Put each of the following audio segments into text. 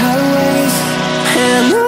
highways, and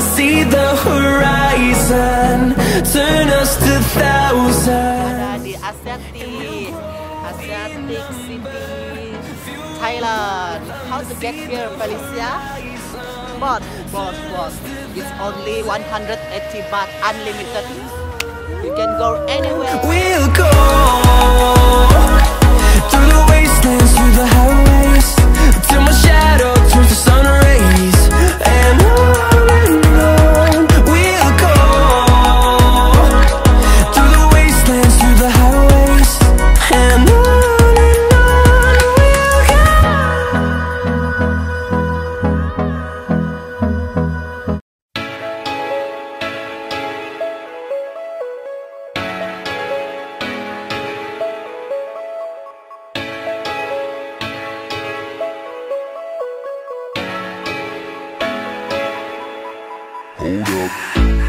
to see the horizon, turn us to thousands. ada di Asiatique Asiatique City Thailand. How to get here Felicia? Bot bot bot. It's only 180 baht unlimited. You can go anywhere. We'll go hold up